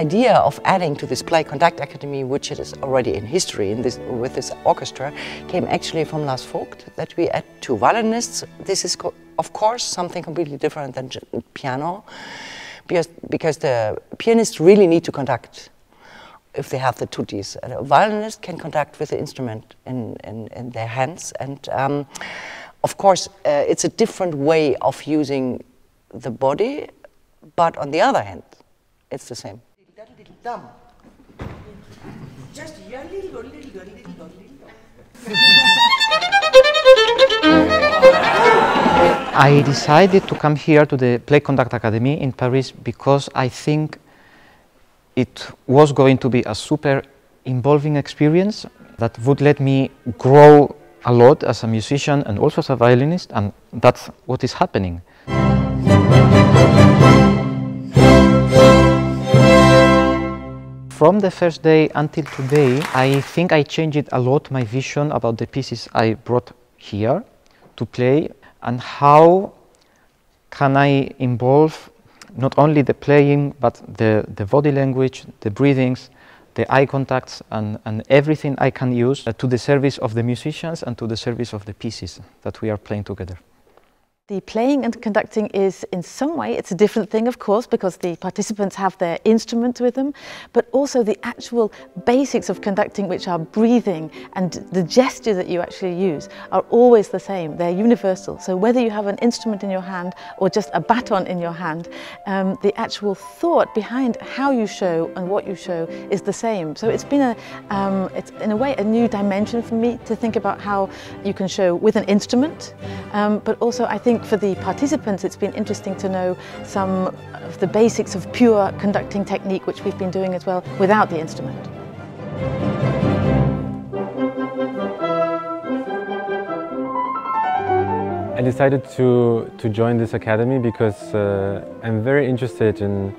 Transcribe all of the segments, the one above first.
idea of adding to this Play Conduct Academy, which is already in history in this, with this orchestra, came actually from Lars Vogt, that we add two violinists. This is, of course, something completely different than piano, because, because the pianists really need to conduct if they have the tuttis. A violinist can conduct with the instrument in, in, in their hands. And um, of course, uh, it's a different way of using the body, but on the other hand, it's the same. Just a little, little, little, I decided to come here to the Play Conduct Academy in Paris because I think it was going to be a super involving experience that would let me grow a lot as a musician and also as a violinist, and that's what is happening. From the first day until today, I think I changed a lot my vision about the pieces I brought here to play and how can I involve not only the playing, but the, the body language, the breathings, the eye contacts, and, and everything I can use to the service of the musicians and to the service of the pieces that we are playing together. The playing and conducting is in some way, it's a different thing of course because the participants have their instruments with them, but also the actual basics of conducting which are breathing and the gesture that you actually use are always the same, they're universal. So whether you have an instrument in your hand or just a baton in your hand, um, the actual thought behind how you show and what you show is the same. So it's been a, um, it's in a way a new dimension for me to think about how you can show with an instrument, um, but also I think think for the participants it's been interesting to know some of the basics of pure conducting technique which we've been doing as well without the instrument. I decided to, to join this academy because uh, I'm very interested in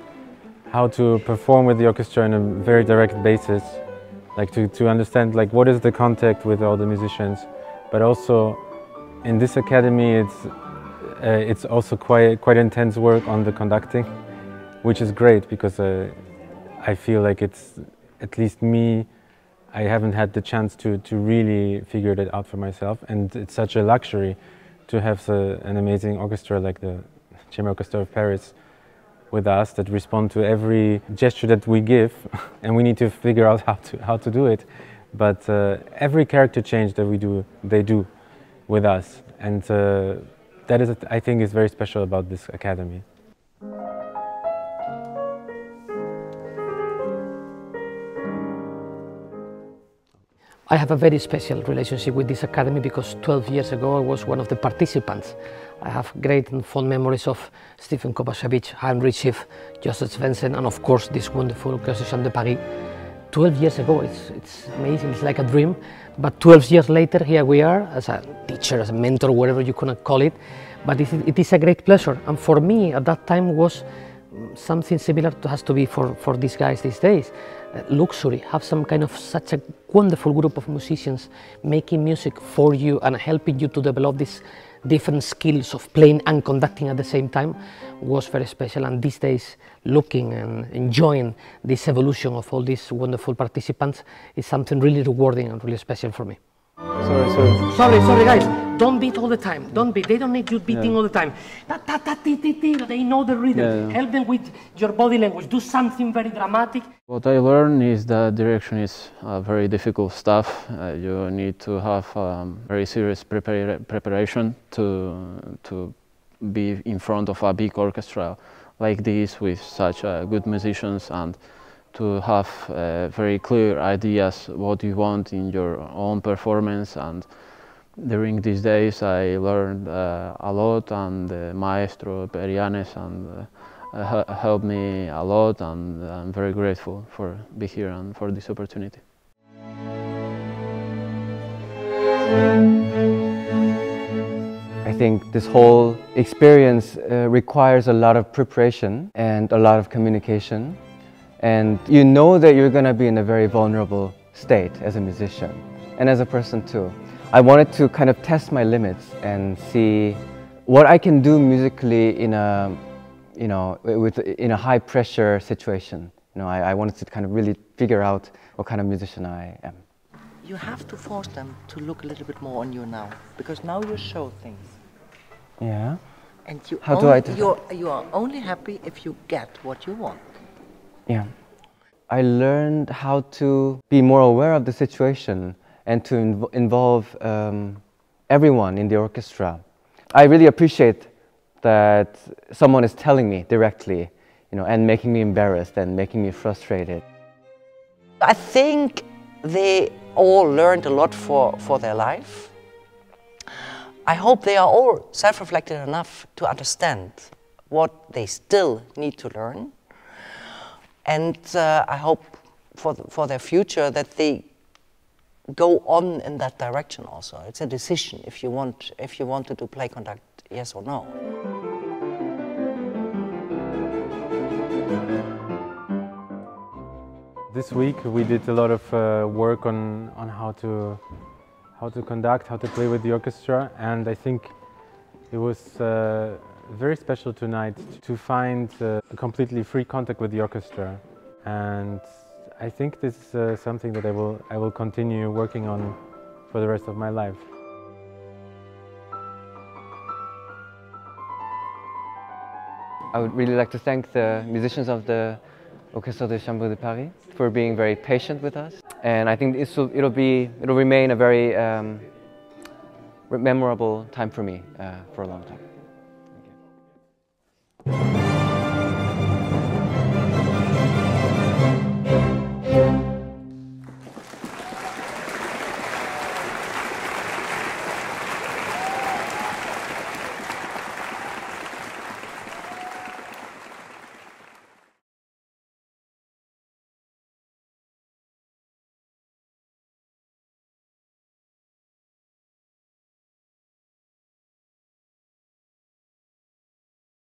how to perform with the orchestra on a very direct basis, like to, to understand like what is the contact with all the musicians, but also in this academy it's uh, it's also quite, quite intense work on the conducting, which is great because uh, I feel like it's, at least me, I haven't had the chance to, to really figure that out for myself. And it's such a luxury to have an amazing orchestra like the Chamber Orchestra of Paris with us that respond to every gesture that we give and we need to figure out how to, how to do it. But uh, every character change that we do, they do with us. And uh, that is, I think, is very special about this academy. I have a very special relationship with this academy because 12 years ago I was one of the participants. I have great and fond memories of Stephen Kovacevich, Heinrich Schiff, Joseph Swensen, and of course this wonderful Orchestre de Paris. 12 years ago, it's, it's amazing, it's like a dream. But 12 years later, here we are as a teacher, as a mentor, whatever you can call it. But it, it is a great pleasure. And for me, at that time, was something similar to, has to be for, for these guys these days. Uh, luxury, have some kind of such a wonderful group of musicians making music for you and helping you to develop these different skills of playing and conducting at the same time was very special. And these days, looking and enjoying this evolution of all these wonderful participants is something really rewarding and really special for me. Sorry, sorry. Sorry, sorry, guys. Don't beat all the time. Don't beat. They don't need you beating yeah. all the time. Ta, ta, ta, ti, ti, ti. They know the rhythm. Yeah, yeah. Help them with your body language. Do something very dramatic. What I learned is that direction is uh, very difficult stuff. Uh, you need to have um, very serious prepara preparation to to be in front of a big orchestra like this with such uh, good musicians and to have uh, very clear ideas what you want in your own performance and during these days I learned uh, a lot and the maestro Perianes and uh, helped me a lot and I'm very grateful for being here and for this opportunity. I think this whole experience uh, requires a lot of preparation and a lot of communication and you know that you're going to be in a very vulnerable state as a musician and as a person too. I wanted to kind of test my limits and see what I can do musically in a, you know, with, in a high pressure situation. You know, I, I wanted to kind of really figure out what kind of musician I am. You have to force them to look a little bit more on you now, because now you show things. Yeah. And you How do only, I do you're, you are only happy if you get what you want. Yeah. I learned how to be more aware of the situation and to inv- involve um, everyone in the orchestra. I really appreciate that someone is telling me directly, you know, and making me embarrassed and making me frustrated. I think they all learned a lot for, for their life. I hope they are all self reflected enough to understand what they still need to learn. And uh, I hope for, for their future that they go on in that direction also. It's a decision if you want, if you want to play conduct, yes or no. This week we did a lot of uh, work on, on how to how to conduct, how to play with the orchestra, and I think it was uh, very special tonight to find uh, a completely free contact with the orchestra, and I think this is uh, something that I will I will continue working on for the rest of my life. I would really like to thank the musicians of the Orchestre de Chambre de Paris for being very patient with us. And I think this will, it'll, be, it'll remain a very um, memorable time for me uh, for a long time.